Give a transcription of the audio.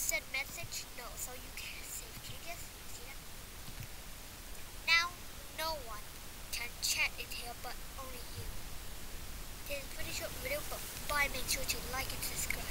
send message? No, so you can save changes. See that? Now, no one can chat in here but only you. This is a pretty short video, but bye. Make sure to like and subscribe.